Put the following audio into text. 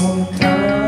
sometimes